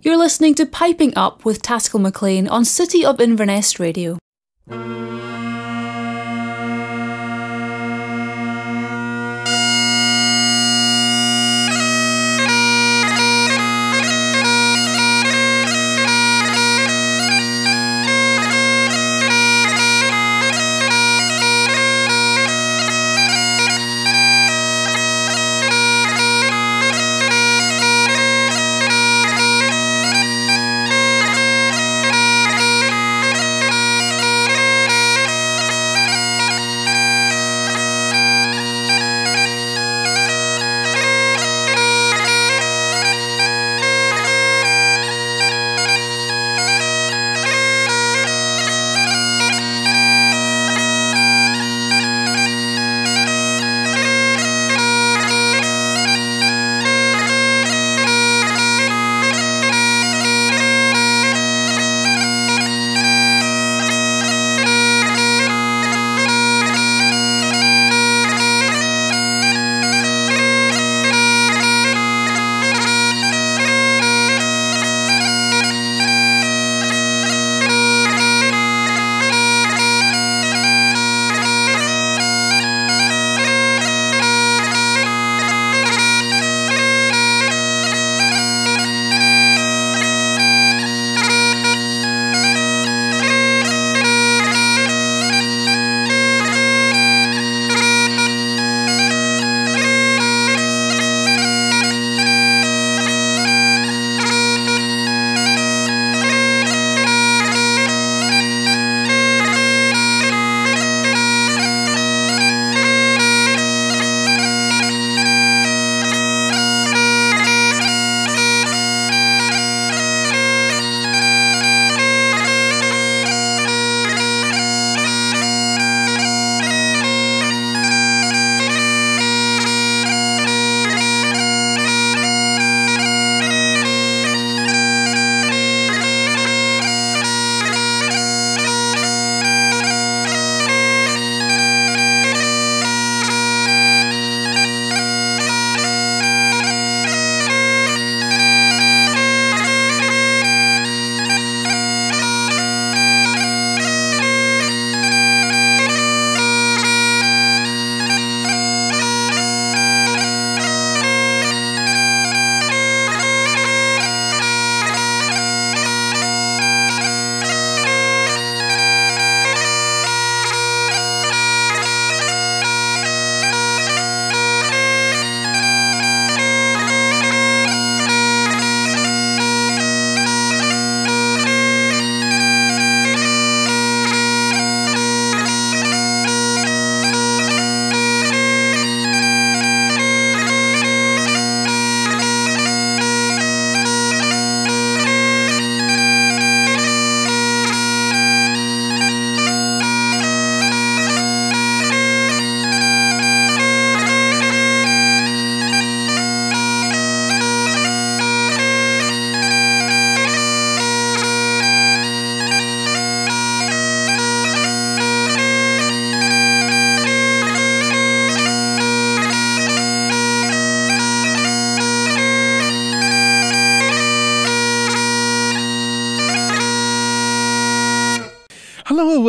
You're listening to Piping Up with Tascal Maclean on City of Inverness Radio.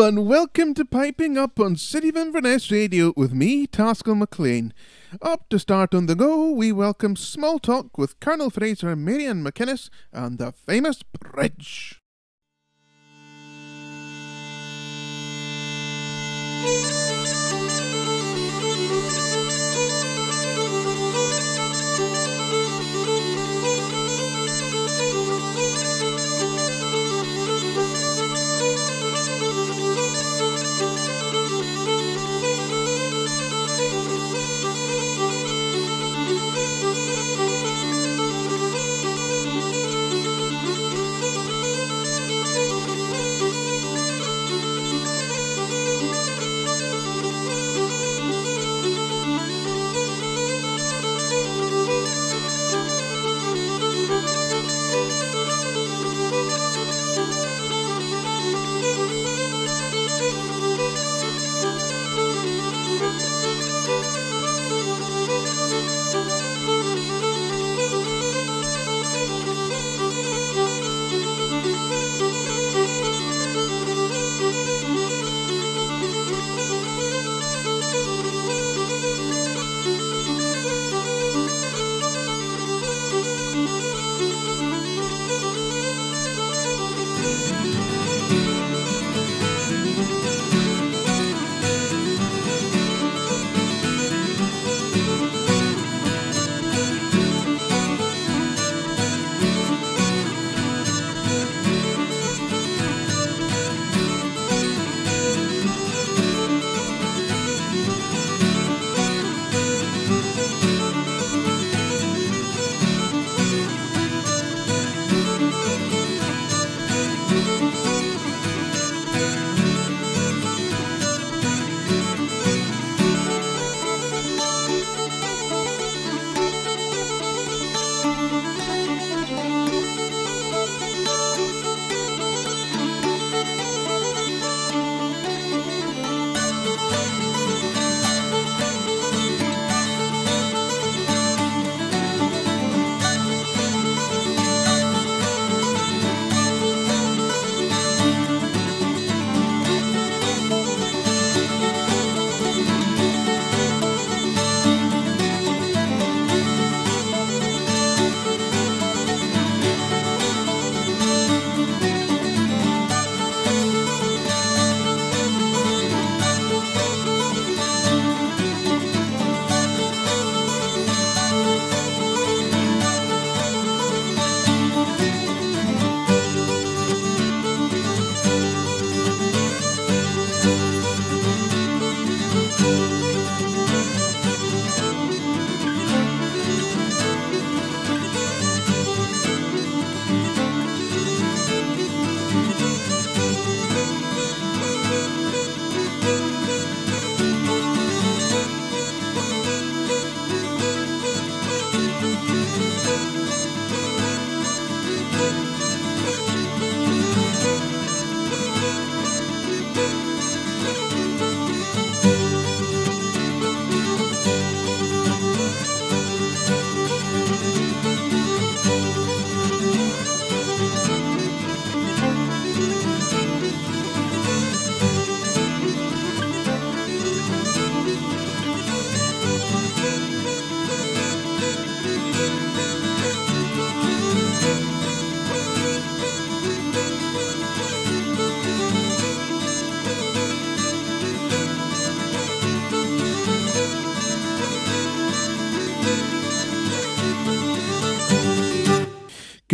And welcome to Piping Up on City of Inverness Radio with me, Tascal Maclean. Up to start on the go, we welcome Small Talk with Colonel Fraser Marion McInnes and the famous bridge.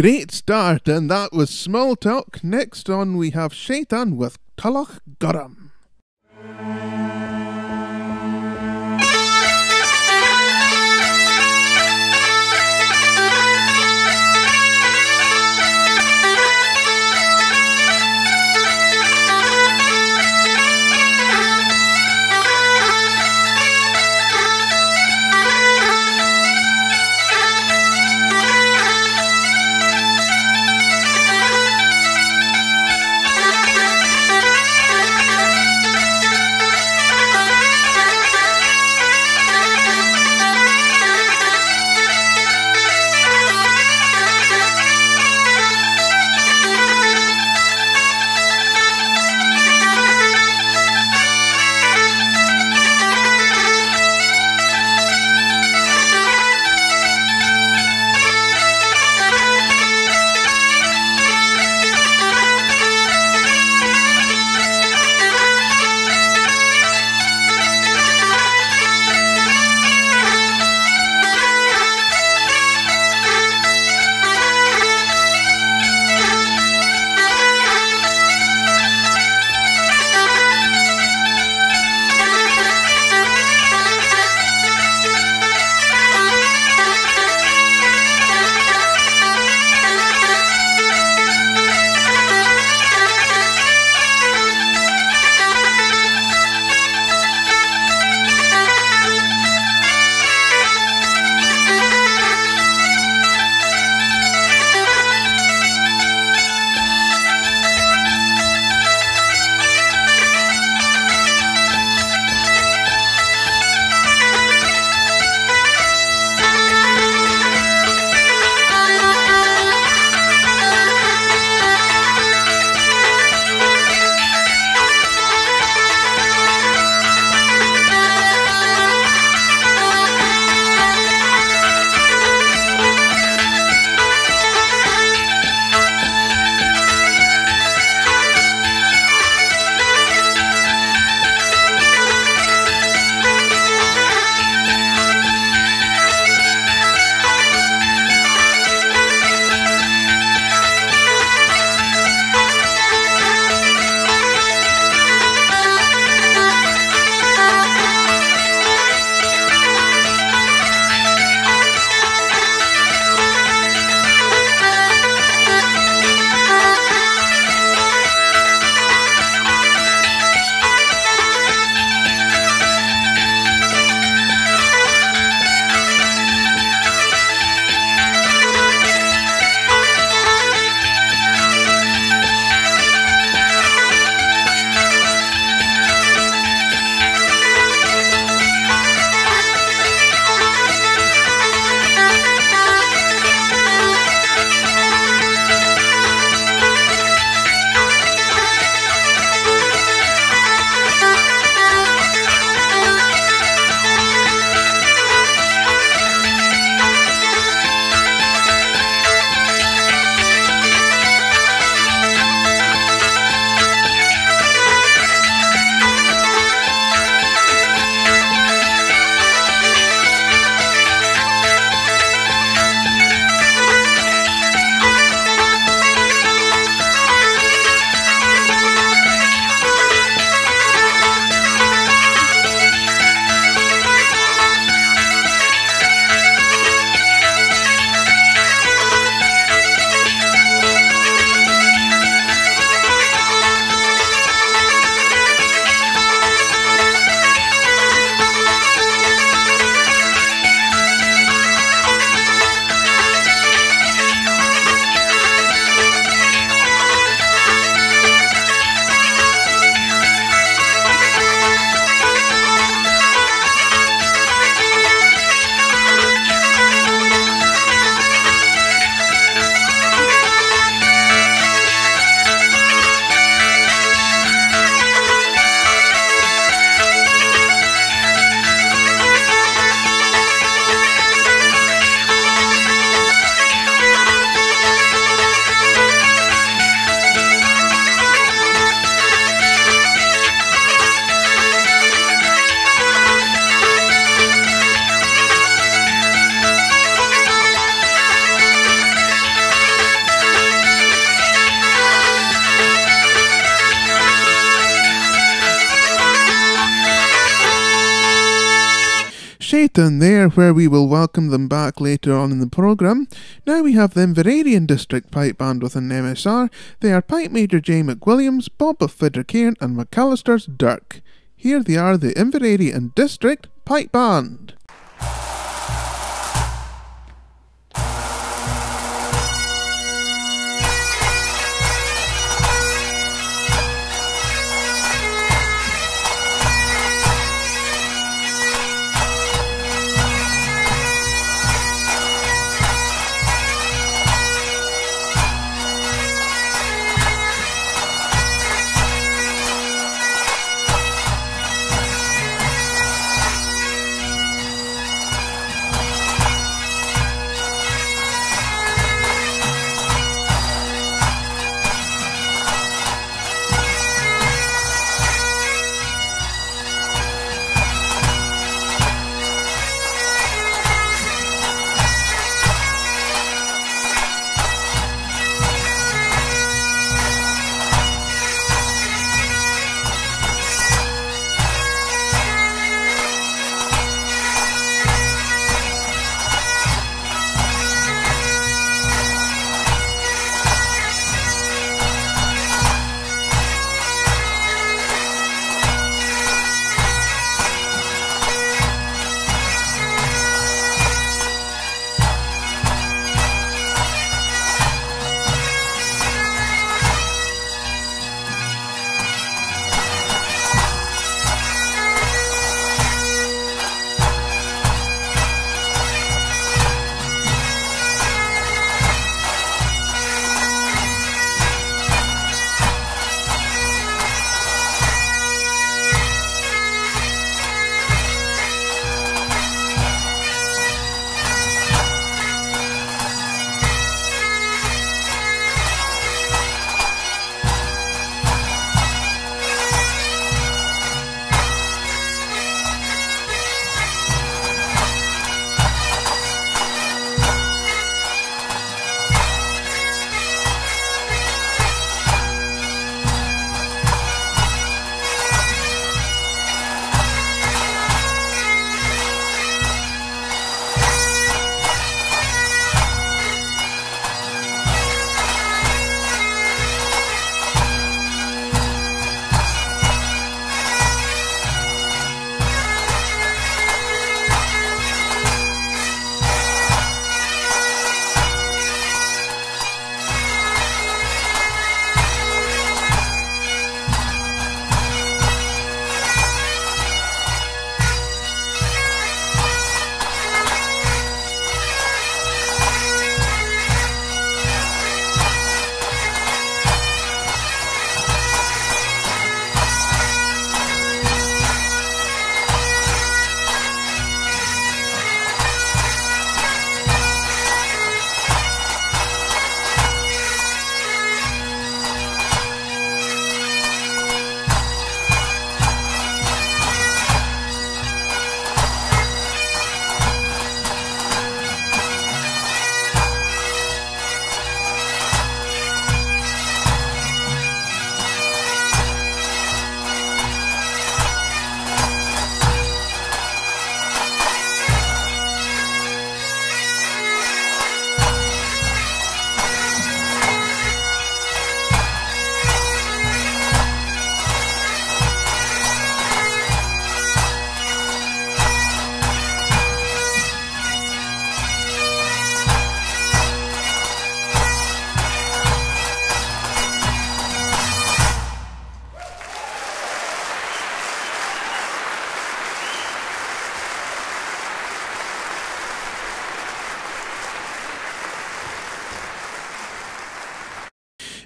Great start, and that was Small Talk. Next on, we have Shaitan with Tulach Garam. Shaitan there, where we will welcome them back later on in the programme. Now we have the Inveraray and District Pipe Band with an MSR. They are Pipe Major J. McWilliams, Bob of Fettercairn, and McAllister's Dirk. Here they are, the Inveraray and District Pipe Band.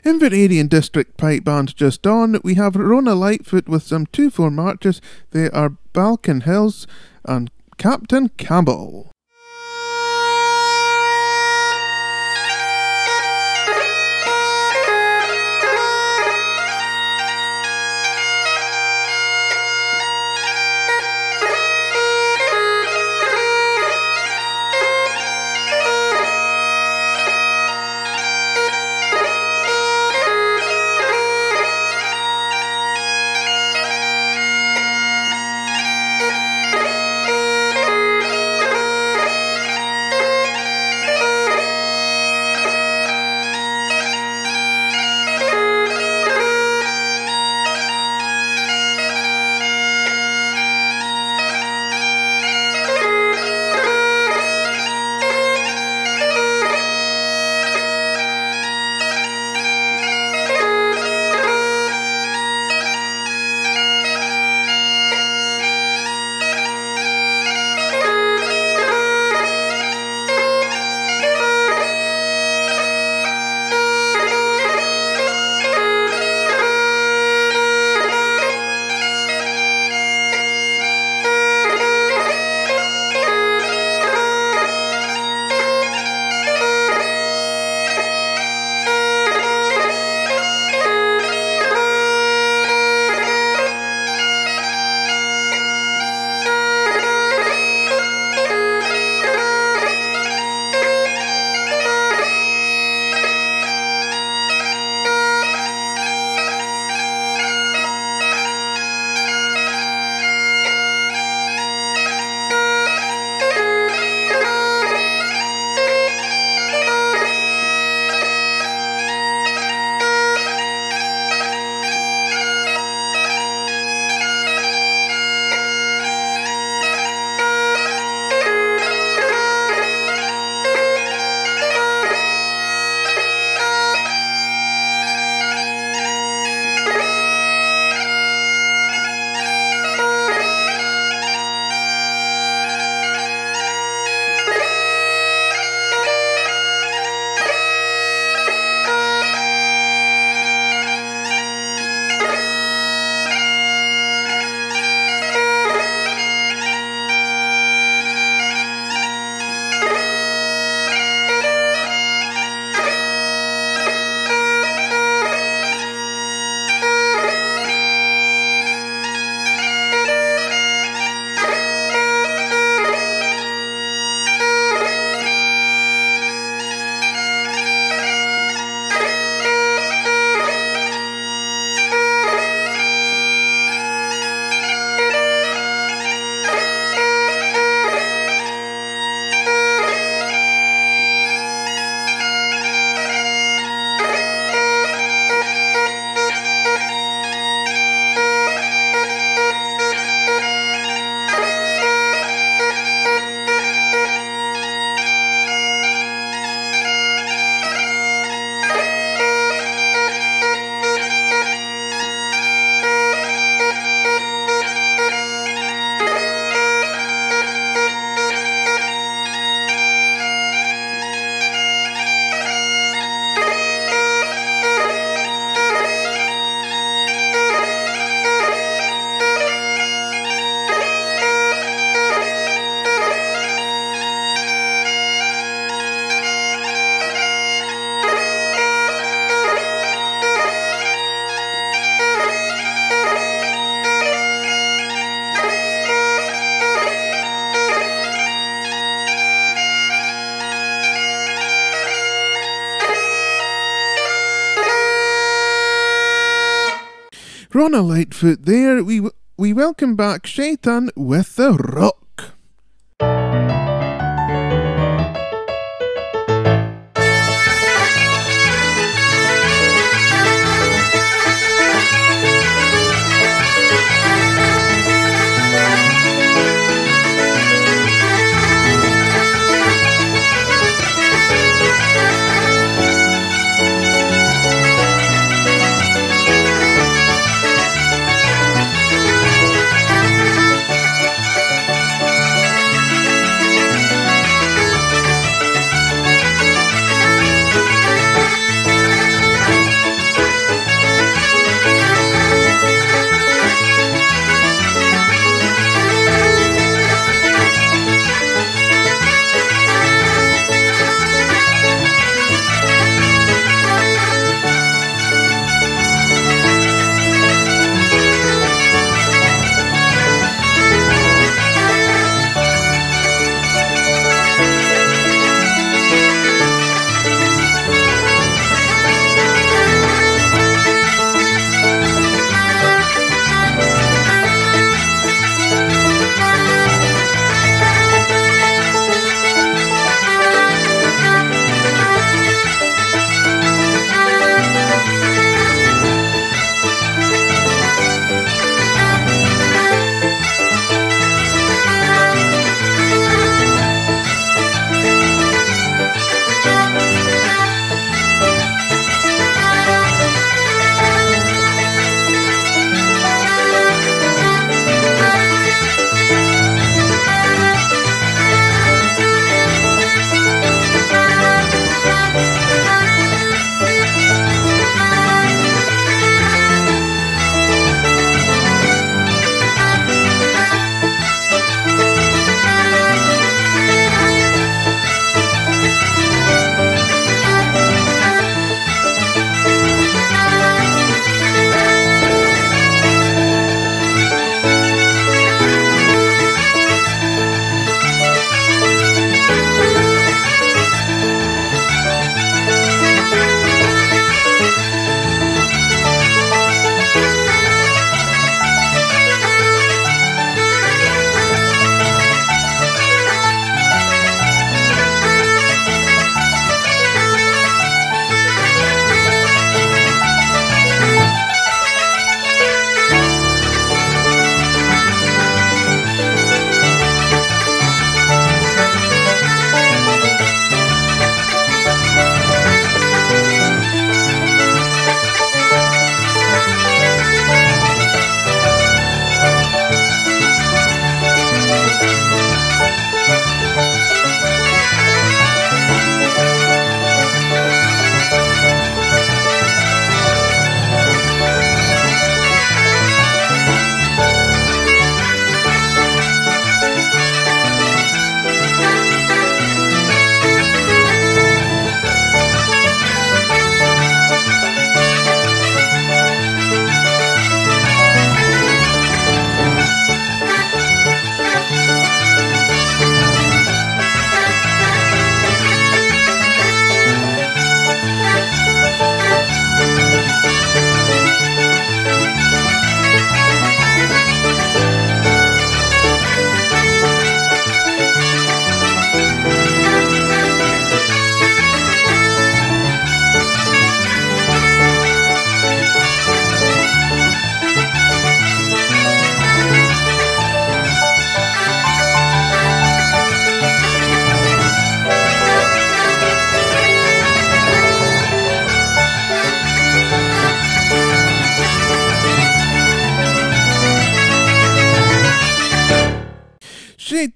Inveraray and District Pipe Band just on. We have Rona Lightfoot with some 2 4 marches. They are Balkan Hills and Captain Campbell. Rona Lightfoot there. We we welcome back Shaitan with the rock.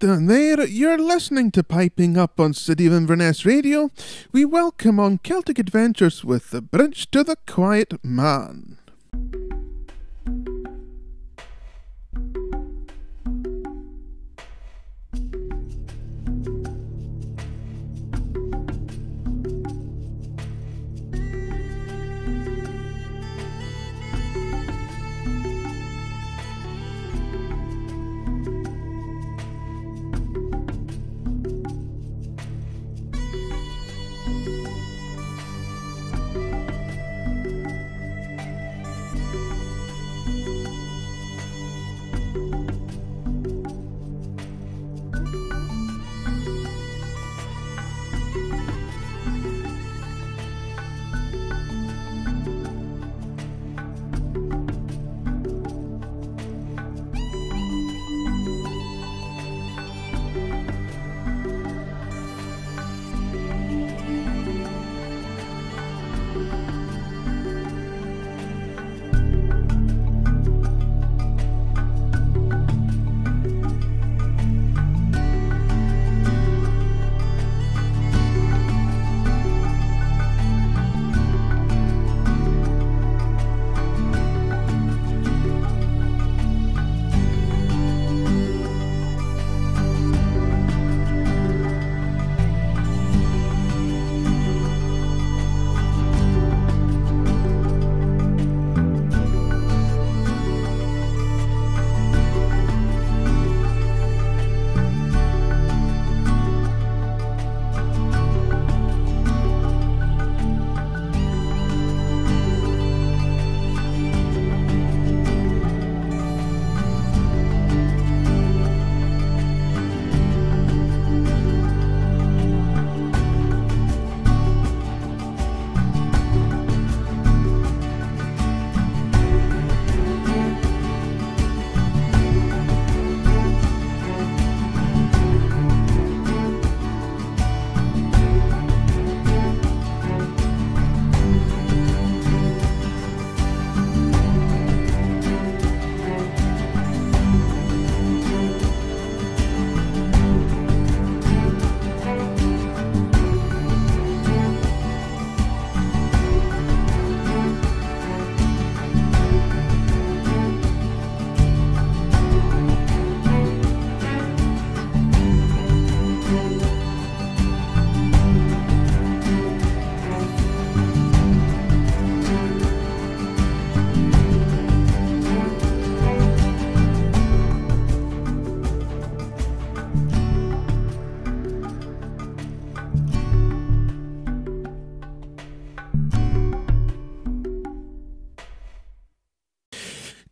There. You're listening to Piping Up on City of Inverness Radio. We welcome on Celtic Adventures with the Bridge to the Quiet Man.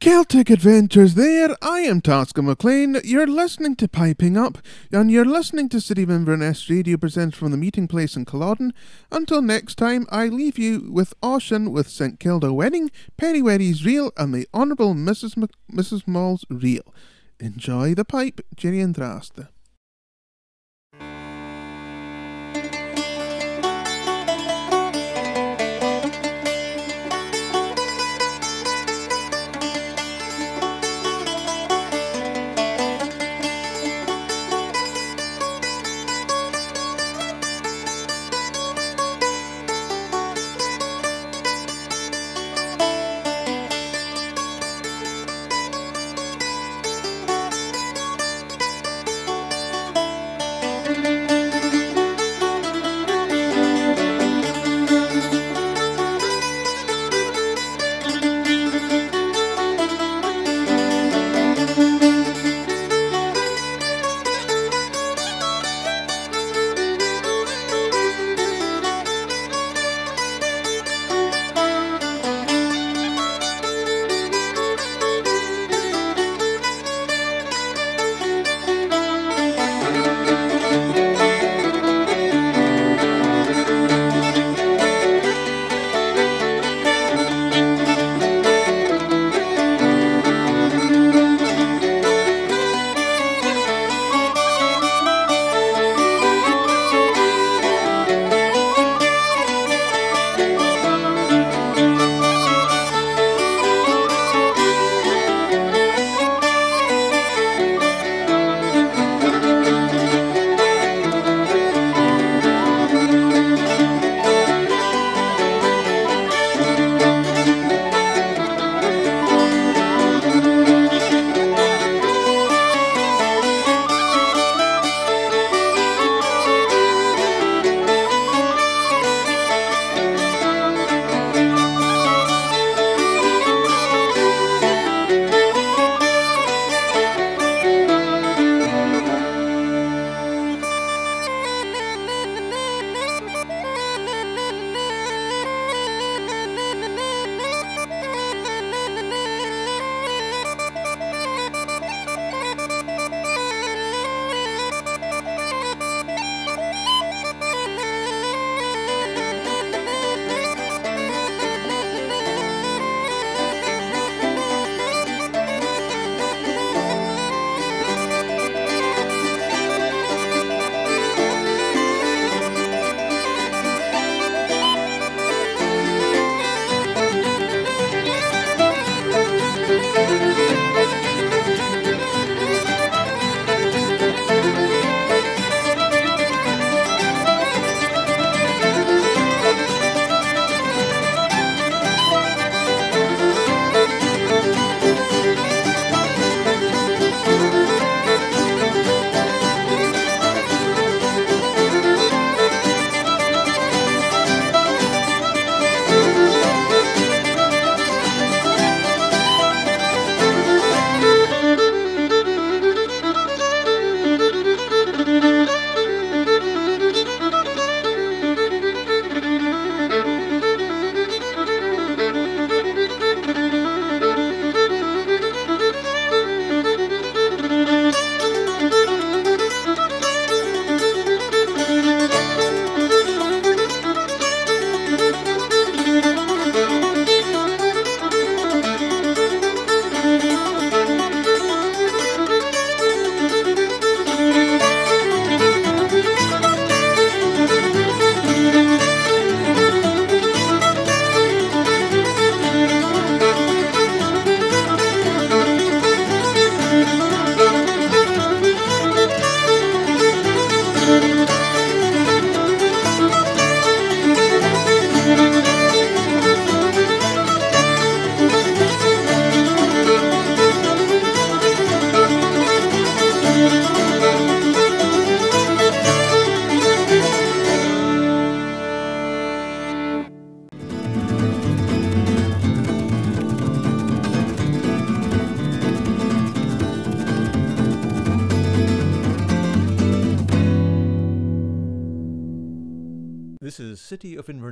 Celtic Adventures there. I am Tascal Maclean. You're listening to Piping Up, and you're listening to City of Inverness Radio presents from the meeting place in Culloden. Until next time, I leave you with Ossian with St Kilda Wedding, Penny Weddy's Reel, and the Honourable Mrs. M- Mrs. Moll's Reel. Enjoy the pipe, Jerry and. This is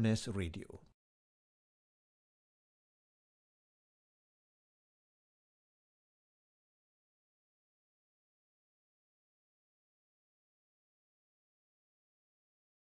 Inverness Radio.